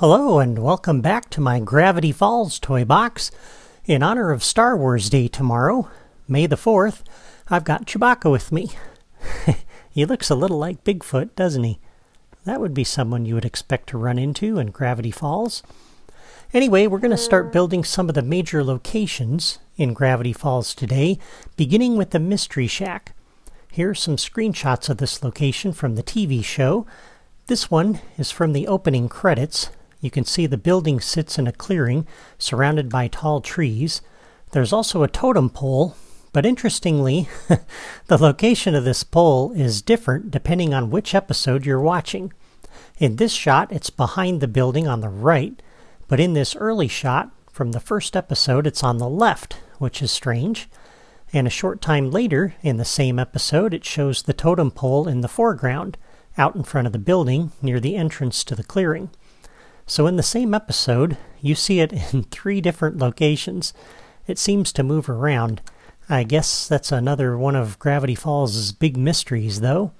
Hello and welcome back to my Gravity Falls toy box. In honor of Star Wars Day tomorrow, May the 4th, I've got Chewbacca with me. he looks a little like Bigfoot, doesn't he? That would be someone you would expect to run into in Gravity Falls. Anyway, we're going to start mm. building some of the major locations in Gravity Falls today, beginning with the Mystery Shack. Here are some screenshots of this location from the TV show. This one is from the opening credits, you can see the building sits in a clearing surrounded by tall trees. There's also a totem pole, but interestingly, the location of this pole is different depending on which episode you're watching. In this shot, it's behind the building on the right, but in this early shot from the first episode, it's on the left, which is strange. And a short time later, in the same episode, it shows the totem pole in the foreground, out in front of the building near the entrance to the clearing. So in the same episode, you see it in three different locations. It seems to move around. I guess that's another one of Gravity Falls' big mysteries, though.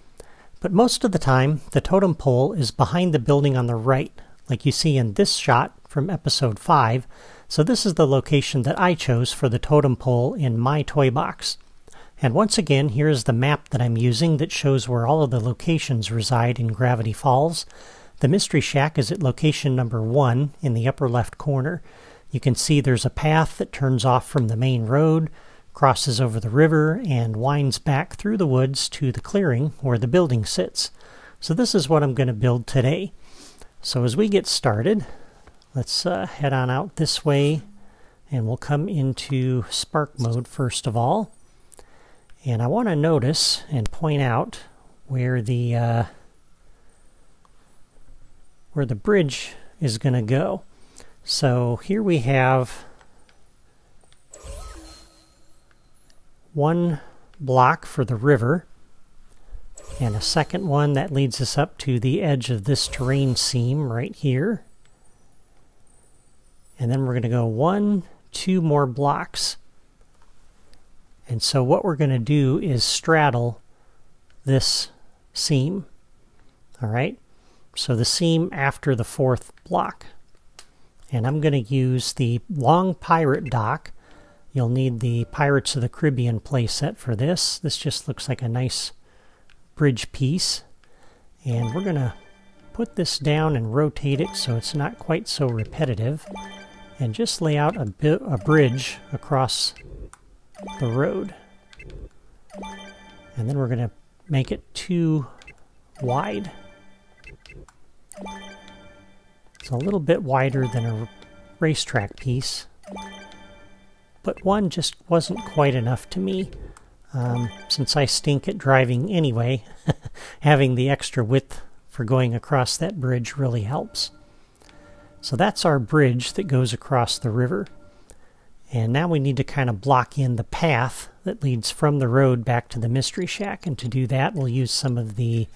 But most of the time, the totem pole is behind the building on the right, like you see in this shot from episode 5. So this is the location that I chose for the totem pole in my toy box. And once again, here's the map that I'm using that shows where all of the locations reside in Gravity Falls. The Mystery Shack is at location number one in the upper left corner. You can see there's a path that turns off from the main road, crosses over the river, and winds back through the woods to the clearing where the building sits. So this is what I'm going to build today. So as we get started, let's uh, head on out this way and we'll come into spark mode first of all. And I want to notice and point out where the uh, where the bridge is going to go. So here we have one block for the river and a second one that leads us up to the edge of this terrain seam right here. And then we're going to go one, two more blocks. And so what we're going to do is straddle this seam. All right. So the seam after the fourth block. And I'm going to use the long pirate dock. You'll need the Pirates of the Caribbean playset for this. This just looks like a nice bridge piece. And we're going to put this down and rotate it so it's not quite so repetitive. And just lay out a, a bridge across the road. And then we're going to make it too wide. It's a little bit wider than a racetrack piece, but one just wasn't quite enough to me. Um, since I stink at driving anyway, having the extra width for going across that bridge really helps. So that's our bridge that goes across the river. And now we need to kind of block in the path that leads from the road back to the Mystery Shack. And to do that, we'll use some of the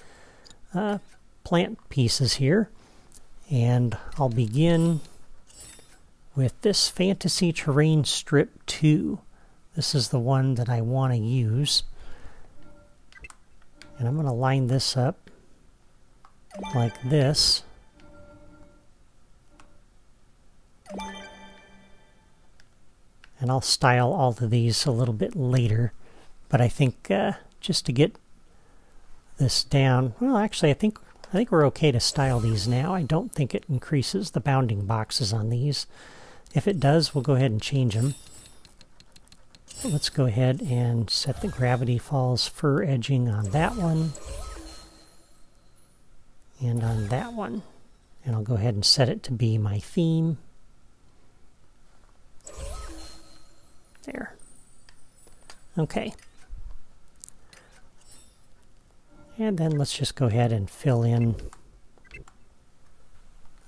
uh, plant pieces here. And I'll begin with this Fantasy Terrain Strip 2. This is the one that I want to use. And I'm going to line this up like this. And I'll style all of these a little bit later. But I think uh, just to get this down, well, actually, I think I think we're okay to style these now. I don't think it increases the bounding boxes on these. If it does, we'll go ahead and change them. Let's go ahead and set the Gravity Falls fur edging on that one. And on that one. And I'll go ahead and set it to be my theme. There. Okay. And then let's just go ahead and fill in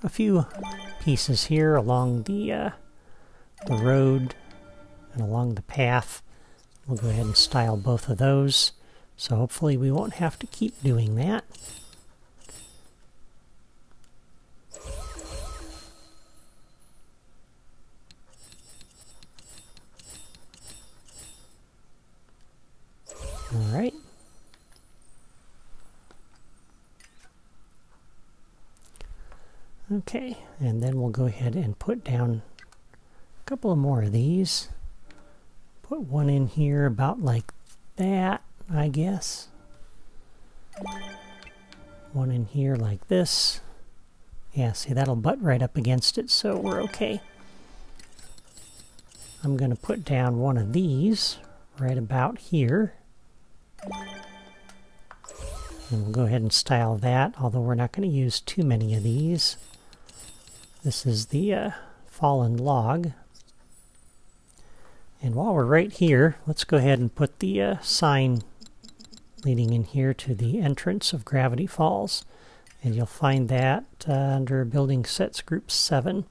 a few pieces here along the, uh, the road and along the path. We'll go ahead and style both of those. So hopefully we won't have to keep doing that. Okay, and then we'll go ahead and put down a couple of more of these. Put one in here about like that, I guess. One in here like this. Yeah, see, that'll butt right up against it, so we're okay. I'm going to put down one of these right about here. And we'll go ahead and style that, although we're not going to use too many of these. This is the uh, fallen log. And while we're right here, let's go ahead and put the uh, sign leading in here to the entrance of Gravity Falls. And you'll find that uh, under Building Sets Group 7,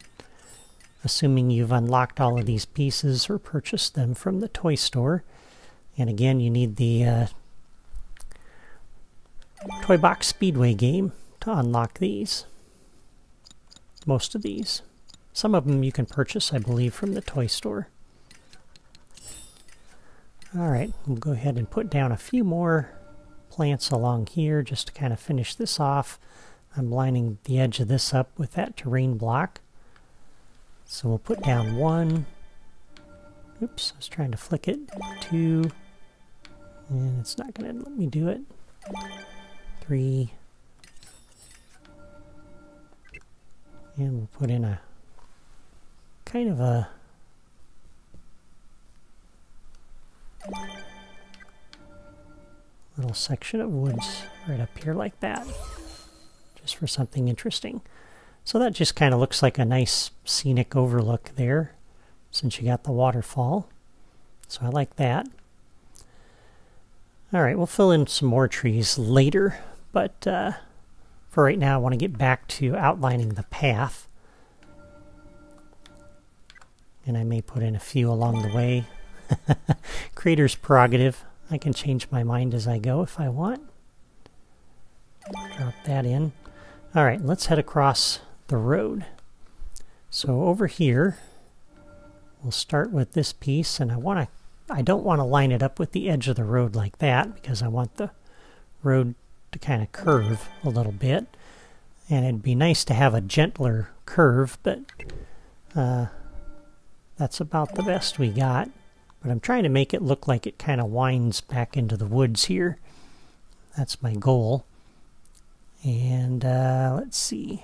assuming you've unlocked all of these pieces or purchased them from the toy store. And again, you need the uh, Toy Box Speedway game to unlock these. Most of these. Some of them you can purchase, I believe, from the toy store. Alright, we'll go ahead and put down a few more plants along here just to kind of finish this off. I'm lining the edge of this up with that terrain block. So we'll put down one. Oops, I was trying to flick it. Two. And it's not going to let me do it. Three. And we'll put in a kind of a little section of woods right up here like that just for something interesting. So that just kind of looks like a nice scenic overlook there since you got the waterfall. So I like that. Alright, we'll fill in some more trees later, but uh, for right now I want to get back to outlining the path. And I may put in a few along the way. Creator's prerogative. I can change my mind as I go if I want. Drop that in. Alright, let's head across the road. So over here, we'll start with this piece, and I want to I don't want to line it up with the edge of the road like that because I want the road to kind of curve a little bit. And it'd be nice to have a gentler curve, but uh, that's about the best we got. But I'm trying to make it look like it kind of winds back into the woods here. That's my goal. And uh, let's see.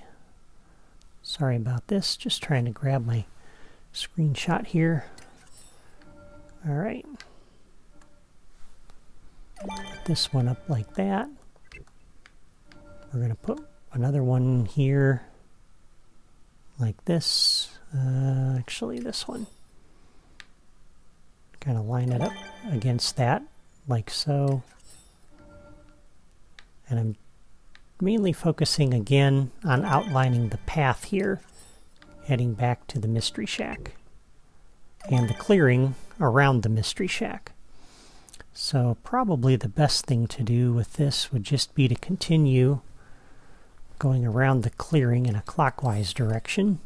Sorry about this. Just trying to grab my screenshot here. All right. Put this one up like that. We're going to put another one here like this. Uh, actually, this one kind of line it up against that like so. And I'm mainly focusing again on outlining the path here, heading back to the Mystery Shack and the clearing around the Mystery Shack. So probably the best thing to do with this would just be to continue going around the clearing in a clockwise direction.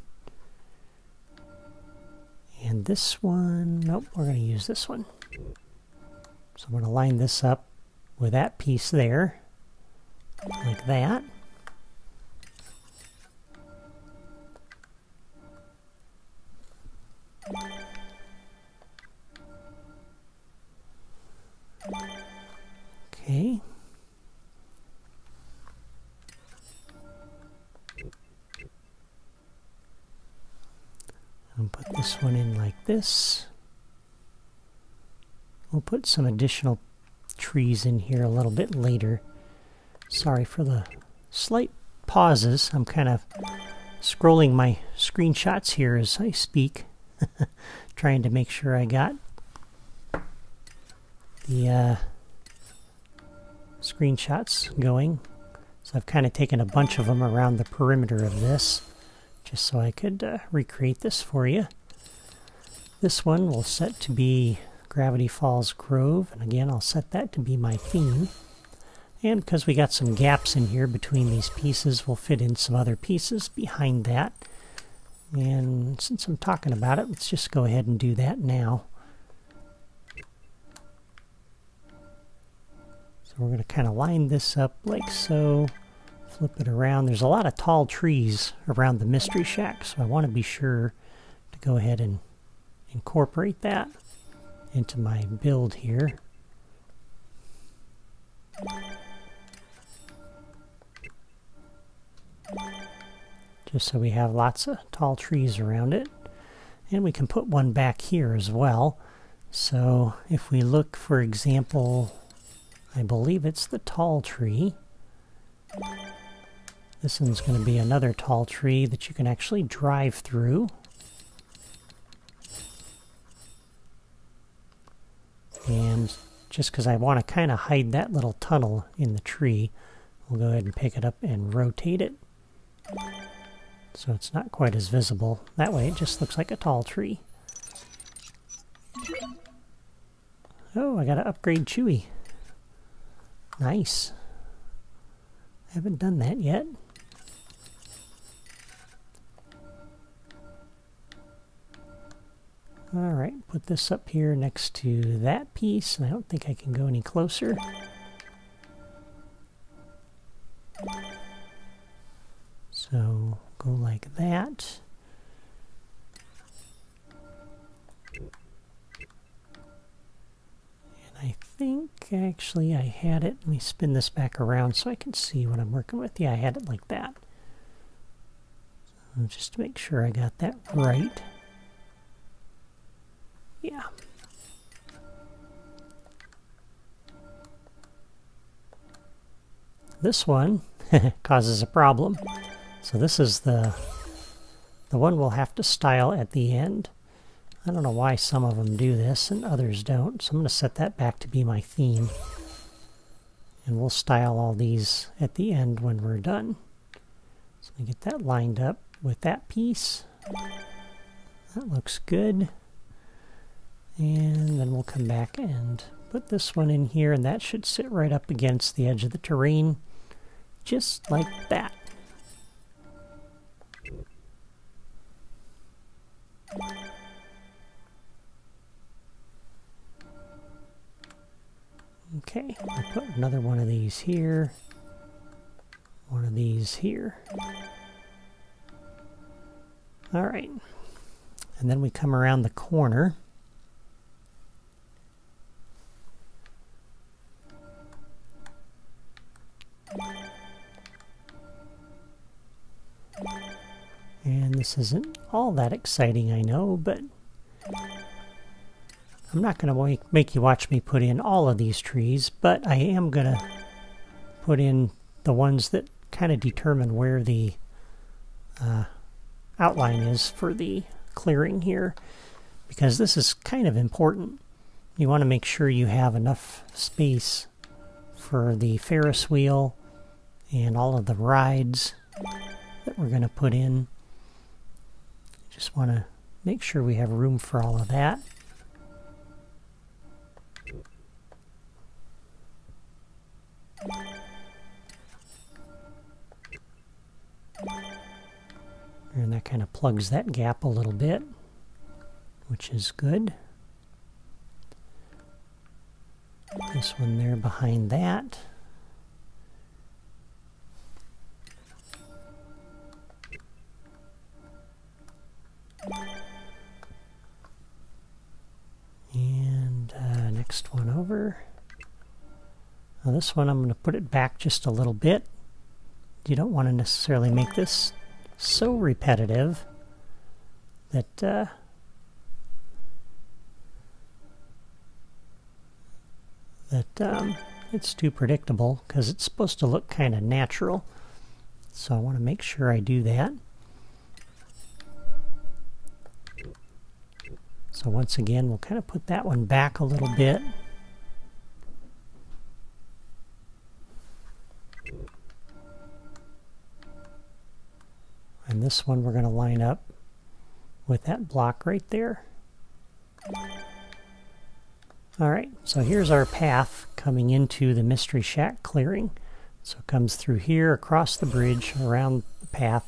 And this one, nope, we're going to use this one. So I'm going to line this up with that piece there, like that. Okay. One in like this. We'll put some additional trees in here a little bit later. Sorry for the slight pauses. I'm kind of scrolling my screenshots here as I speak. Trying to make sure I got the uh, screenshots going. So I've kind of taken a bunch of them around the perimeter of this just so I could uh, recreate this for you. This one will set to be Gravity Falls Grove, and again I'll set that to be my theme. And because we got some gaps in here between these pieces, we'll fit in some other pieces behind that. And since I'm talking about it, let's just go ahead and do that now. So we're going to kind of line this up like so, flip it around. There's a lot of tall trees around the Mystery Shack, so I want to be sure to go ahead and incorporate that into my build here. Just so we have lots of tall trees around it. And we can put one back here as well. So if we look, for example, I believe it's the tall tree. This one's going to be another tall tree that you can actually drive through. And just because I want to kind of hide that little tunnel in the tree, we'll go ahead and pick it up and rotate it. So it's not quite as visible. That way it just looks like a tall tree. Oh, I got to upgrade Chewy. Nice. I haven't done that yet. Alright, put this up here next to that piece. I don't think I can go any closer. So go like that. And I think actually I had it. Let me spin this back around so I can see what I'm working with. Yeah, I had it like that. So just to make sure I got that right. Yeah. This one causes a problem. So this is the the one we'll have to style at the end. I don't know why some of them do this and others don't. So I'm going to set that back to be my theme. And we'll style all these at the end when we're done. So we get that lined up with that piece. That looks good. And then we'll come back and put this one in here, and that should sit right up against the edge of the terrain, just like that. Okay, I'll put another one of these here, one of these here. All right, and then we come around the corner. This isn't all that exciting, I know, but I'm not going to make you watch me put in all of these trees, but I am going to put in the ones that kind of determine where the uh, outline is for the clearing here, because this is kind of important. You want to make sure you have enough space for the Ferris wheel and all of the rides that we're going to put in. Just want to make sure we have room for all of that. And that kind of plugs that gap a little bit, which is good. This one there behind that. This one I'm going to put it back just a little bit. You don't want to necessarily make this so repetitive that uh, that um, it's too predictable because it's supposed to look kind of natural. So I want to make sure I do that. So once again, we'll kind of put that one back a little bit. And this one we're going to line up with that block right there. Alright, so here's our path coming into the Mystery Shack clearing. So it comes through here, across the bridge, around the path,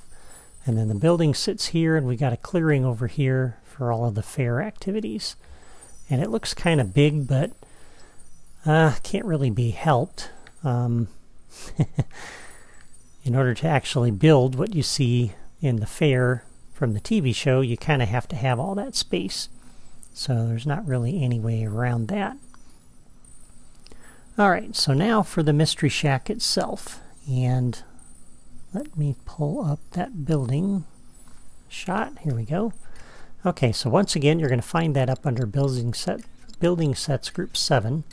and then the building sits here, and we got a clearing over here for all of the fair activities. And it looks kind of big, but uh, can't really be helped. Um, in order to actually build what you see in the fair from the TV show, you kind of have to have all that space. So there's not really any way around that. Alright, so now for the Mystery Shack itself. And let me pull up that building shot. Here we go. Okay, so once again, you're going to find that up under building set, building sets group 7,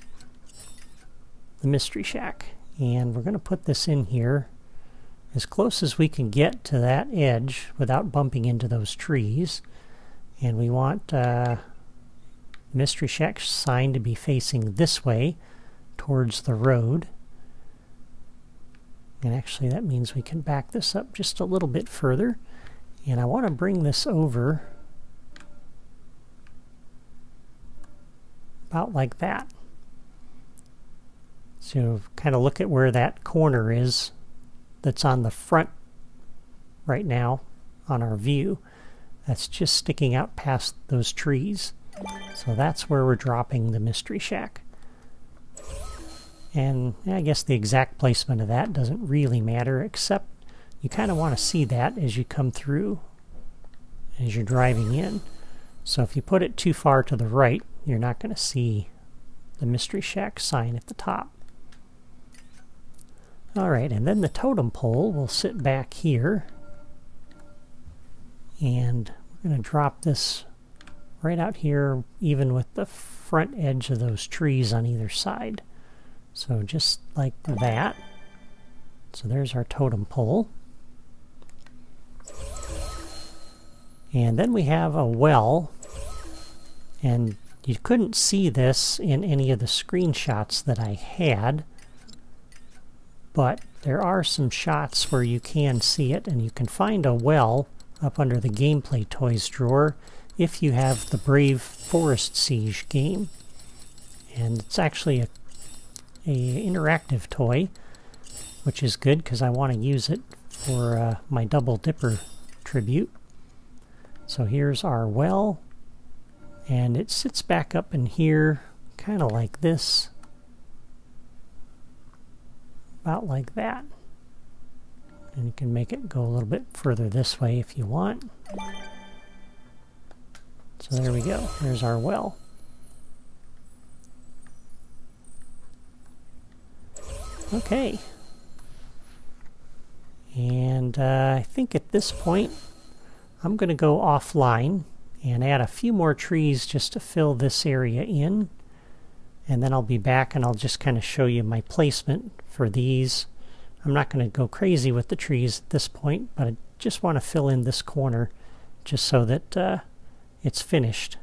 the Mystery Shack. And we're going to put this in here as close as we can get to that edge without bumping into those trees. And we want uh, Mystery Shack sign to be facing this way towards the road. And actually that means we can back this up just a little bit further. And I want to bring this over about like that. So kind of look at where that corner is that's on the front right now on our view. That's just sticking out past those trees. So that's where we're dropping the Mystery Shack. And I guess the exact placement of that doesn't really matter, except you kind of want to see that as you come through, as you're driving in. So if you put it too far to the right, you're not going to see the Mystery Shack sign at the top. Alright, and then the totem pole will sit back here. And we're going to drop this right out here, even with the front edge of those trees on either side. So just like that. So there's our totem pole. And then we have a well. And you couldn't see this in any of the screenshots that I had. But there are some shots where you can see it. And you can find a well up under the Gameplay Toys drawer if you have the Brave Forest Siege game. And it's actually a a interactive toy, which is good because I want to use it for uh, my Double Dipper tribute. So here's our well, and it sits back up in here, kind of like this, about like that. And you can make it go a little bit further this way if you want. So there we go, there's our well. Okay. And uh, I think at this point, I'm going to go offline and add a few more trees just to fill this area in. And then I'll be back and I'll just kind of show you my placement for these. I'm not going to go crazy with the trees at this point, but I just want to fill in this corner just so that uh, it's finished.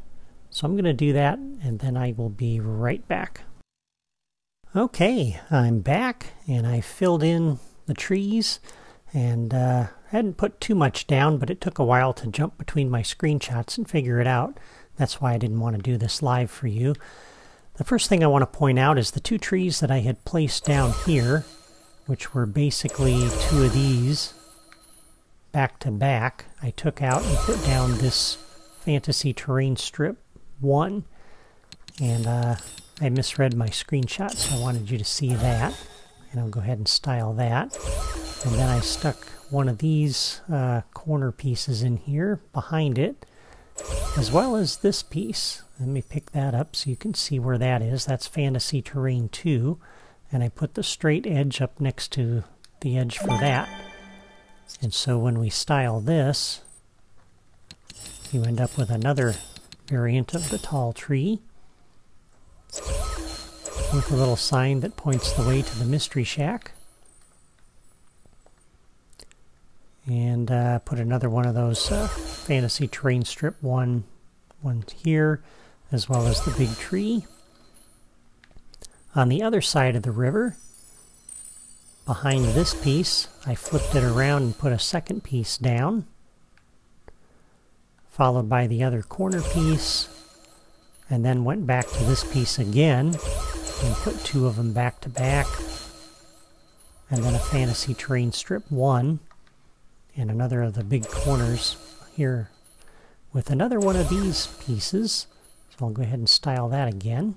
So I'm going to do that and then I will be right back. Okay, I'm back and I filled in the trees and uh, hadn't put too much down, but it took a while to jump between my screenshots and figure it out. That's why I didn't want to do this live for you. The first thing I want to point out is the two trees that I had placed down here, which were basically two of these back to back. I took out and put down this Fantasy Terrain Strip 1. And uh, I misread my screenshot, so I wanted you to see that. And I'll go ahead and style that. And then I stuck one of these uh, corner pieces in here behind it, as well as this piece. Let me pick that up so you can see where that is. That's Fantasy Terrain 2. And I put the straight edge up next to the edge for that. And so when we style this, you end up with another variant of the tall tree with a little sign that points the way to the Mystery Shack. And uh, put another one of those uh, Fantasy Terrain Strip one, one here, as well as the big tree. On the other side of the river, behind this piece, I flipped it around and put a second piece down, followed by the other corner piece, and then went back to this piece again and put two of them back to back and then a fantasy terrain strip one and another of the big corners here with another one of these pieces so I'll go ahead and style that again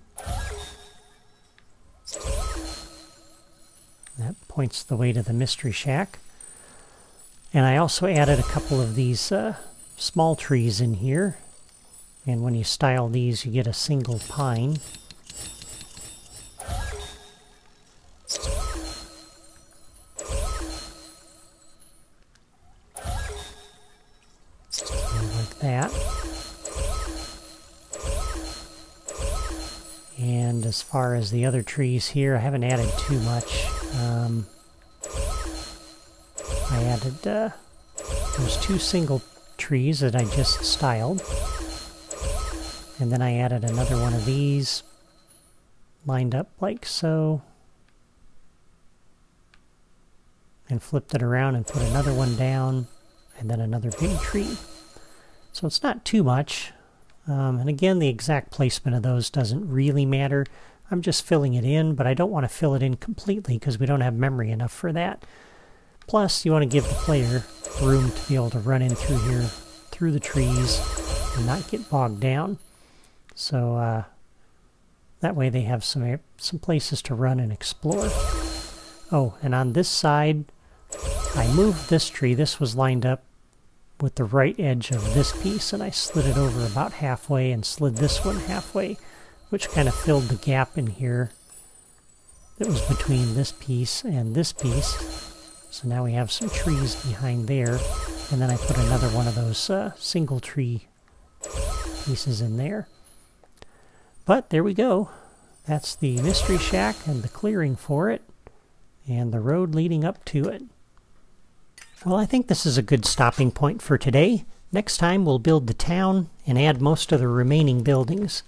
that points the way to the mystery shack And I also added a couple of these uh, small trees in here. And when you style these, you get a single pine. like that. And as far as the other trees here, I haven't added too much. Um, I added uh, those two single trees that I just styled. And then I added another one of these lined up like so. And flipped it around and put another one down and then another big tree. So it's not too much. Um, and again, the exact placement of those doesn't really matter. I'm just filling it in, but I don't want to fill it in completely because we don't have memory enough for that. Plus, you want to give the player room to be able to run in through here, through the trees, and not get bogged down. So uh, that way they have some, some places to run and explore. Oh, and on this side, I moved this tree. This was lined up with the right edge of this piece, and I slid it over about halfway and slid this one halfway, which kind of filled the gap in here that was between this piece and this piece. So now we have some trees behind there. And then I put another one of those uh, single tree pieces in there. But there we go. That's the Mystery Shack and the clearing for it. And the road leading up to it. Well, I think this is a good stopping point for today. Next time we'll build the town and add most of the remaining buildings.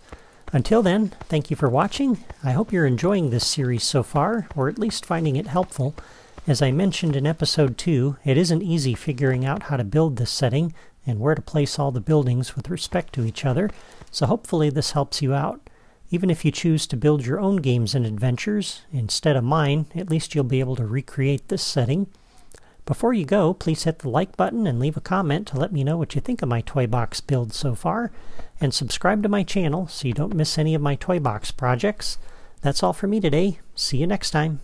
Until then, thank you for watching. I hope you're enjoying this series so far, or at least finding it helpful. As I mentioned in episode 2, it isn't easy figuring out how to build this setting and where to place all the buildings with respect to each other, so hopefully this helps you out. Even if you choose to build your own games and adventures instead of mine, at least you'll be able to recreate this setting. Before you go, please hit the like button and leave a comment to let me know what you think of my toy box build so far, and subscribe to my channel so you don't miss any of my toy box projects. That's all for me today. See you next time.